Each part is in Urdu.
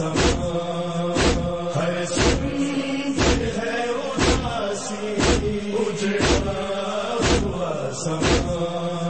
سپا ہے اجڑا سما۔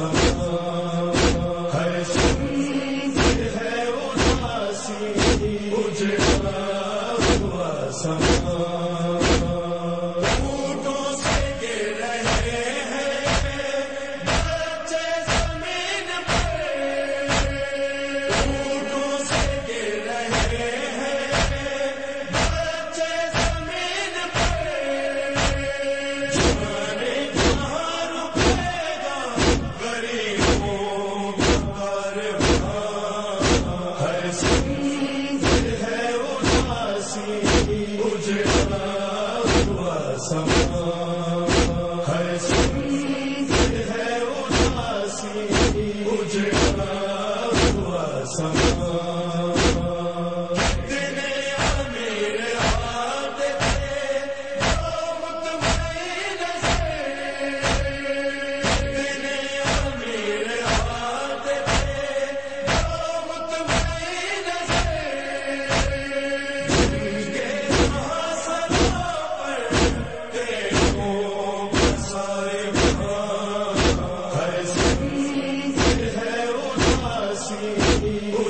Awesome. Sama